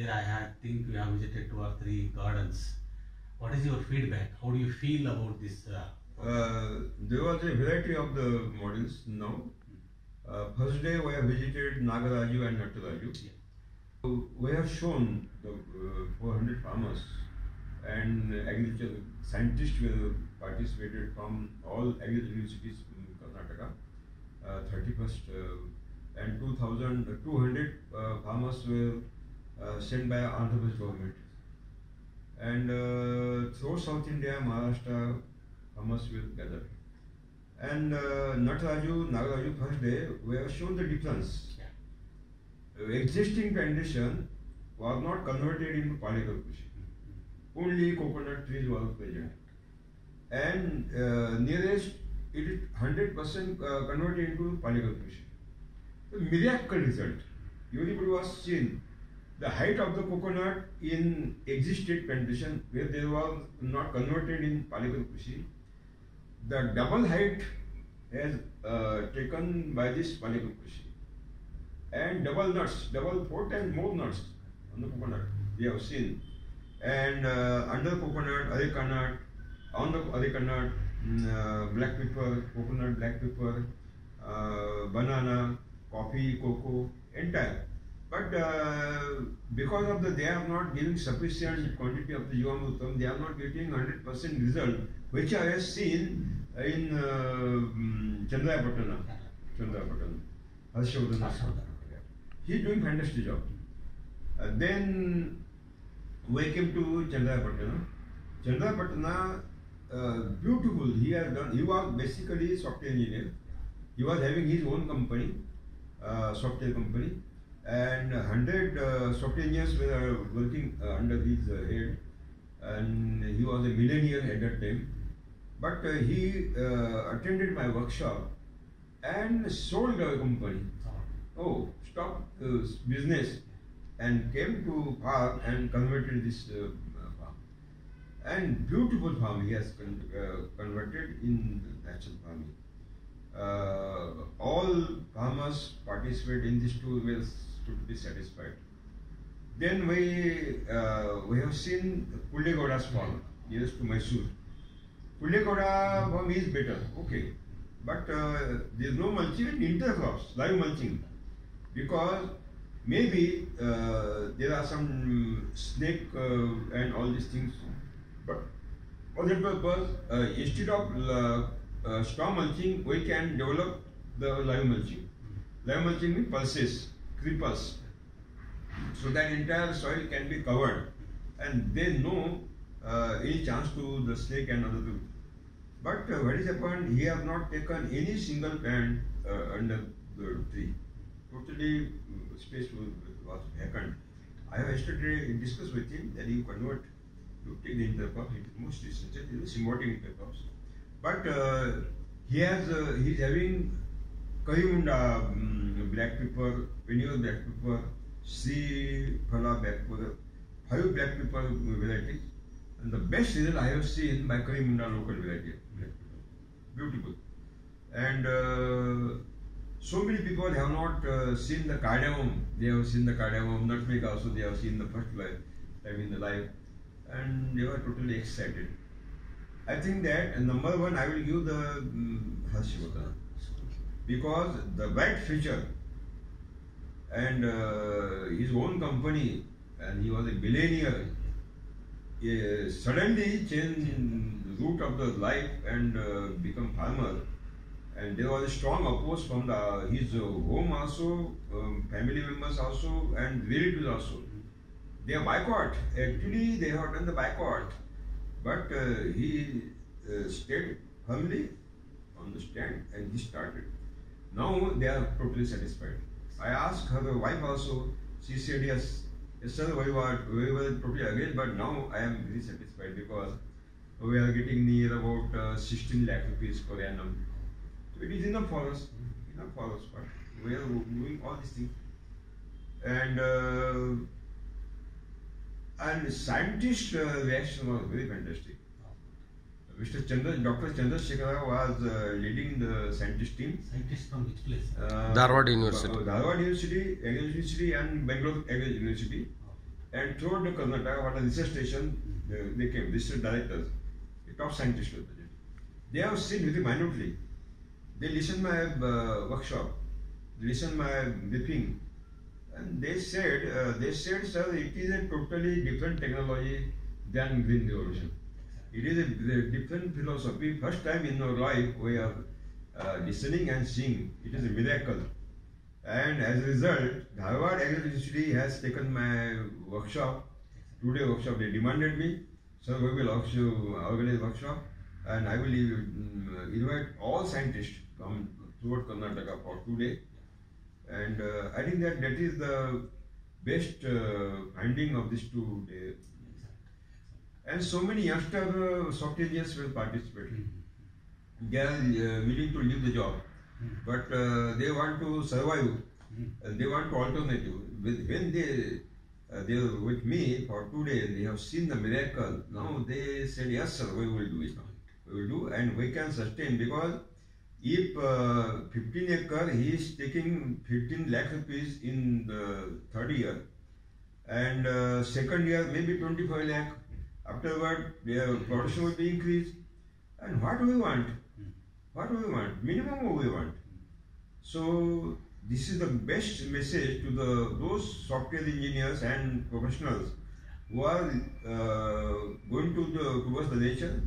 there I had think we have visited two or three gardens. What is your feedback? How do you feel about this? Uh, Uh, there was a variety of the models now. Uh, first day we have visited Nagaraju and Nataraju. Yeah. So we have shown the uh, 400 farmers and agriculture scientists were participated from all agriculture universities in Karnataka. Uh, 31st uh, and 2,000, 200 uh, farmers were uh, sent by Andhra Pradesh government. And uh, throughout South India, Maharashtra, farmers will gather. And uh, Nataraju, Nagaraju first day, we have shown the difference. Uh, existing plantation was not converted into polyculture. Only coconut trees were present. And uh, nearest, it is 100% uh, converted into polyculture. The miracle result. Everybody was seen the height of the coconut in existed plantation where they were not converted in polyculture. The double height has uh, taken by this polyculture. And double nuts, double four times more nuts on the coconut we have seen. And uh, under coconut, areca nut, on the areca nut, mm, uh, black pepper, coconut black pepper, uh, banana, coffee, cocoa, entire. But uh, because of the they are not giving sufficient quantity of the Yuvamutam, they are not getting 100% result, which I have seen in uh, um, Chandrayapatana. Chandrayapatana. Harshavardhan. Harshavardhan. He is doing fantastic job. Uh, then we came to Chandrayapatana. Chandrayapatana, uh, beautiful. He has done. He was basically software engineer. He was having his own company, uh, software company, and hundred uh, software engineers were working uh, under his uh, head. And he was a millionaire at that time. But uh, he uh, attended my workshop and sold a company. Oh, stopped uh, business and came to farm and converted this uh, farm. And beautiful farm he has con- uh, converted in natural farming. Uh, all farmers participate in these two wells to be satisfied. Then we uh, we have seen Kullegowda's farm nearest to Mysore. Kullegowda farm is better, okay, but uh, there is no mulching and intercrops, live mulching, because maybe uh, there are some snake uh, and all these things, but for that purpose, uh, instead of uh, uh, straw mulching, we can develop the live mulching. Live mulching means pulses, creepers, so that entire soil can be covered, and they know uh, any chance to the snake and other things. But uh, what is happened? He have not taken any single plant uh, under the tree. Totally uh, space was, vacant. I have yesterday discussed with him that he convert to take the intercrop. It is most essential. It is symbiotic intercrops. But uh, he has uh, he is having कई black pepper विनियर black pepper सी फला black pepper five black pepper varieties and the best season I have seen in my कई मुंडा local variety black pepper beautiful and so many people have not seen the cardamom they have seen the cardamom nutmeg also they have seen the first lifetime in the life and they are totally excited I think that number one I will give the Harshvardhan because the white feature and uh, his own company, and he was a billionaire, uh, suddenly changed the route of the life and uh, become farmer. And there was a strong oppose from the his home also, um, family members also, and relatives also. They are boycott. Actually, they have done the boycott, but uh, he uh, stayed firmly on the stand and he started. Now they are totally satisfied. I asked her wife also. She said yes. Sir, we were, we were totally against, but now I am very satisfied because we are getting near about uh, 16 lakh rupees per annum. So it is enough for us, enough for us. But we are doing all these things, and uh, and scientist uh, reaction was very fantastic. Mr. Chandra, Dr. Chandrasekhara was uh, leading the scientist team. Scientist from which place? Uh, Dharwad University. uh, Dharwad University, Agri University, and Bangalore Agri University. and throughout the Karnataka, what a research station uh, they came, research directors, the top scientists were there. They have seen very minutely. They listen my uh, workshop, they listen my briefing, and they said, uh, they said, sir, it is a totally different technology than green revolution. It is a, different philosophy. First time in our life we are uh, listening and seeing. It is a miracle. And as a result, Dharwad University has taken my workshop. Today workshop they demanded me, so we will also organize workshop, and I will um, invite all scientists from throughout Karnataka for today. And uh, I think that that is the best uh, finding of this two day. And so many youngster uh, software engineers will participate. They are uh, willing to leave the job, but uh, they want to survive. Uh, they want to alternative. With- When they uh, they were with me for two days, they have seen the miracle. Now they said, yes, sir, we will do it. We will do, and we can sustain because if uh, 15 acre, he is taking 15 lakh rupees in the third year, and uh, second year maybe 25 lakh. Afterward, their production will be increased. And what do we want? What do we want? Minimum we want. So this is the best message to the those software engineers and professionals who are uh, going to the towards the nature,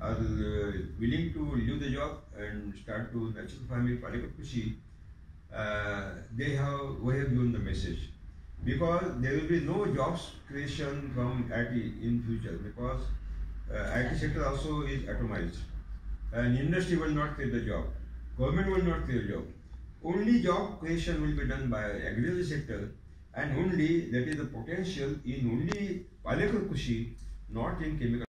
are uh, willing to leave the job and start to natural farming. Uh, they have we have given the message because there will be no jobs creation from IT in future because uh, IT sector also is atomized and industry will not create the job, government will not create the job. Only job creation will be done by agriculture sector and only that is the potential in only Palekar Kushi, not in chemical.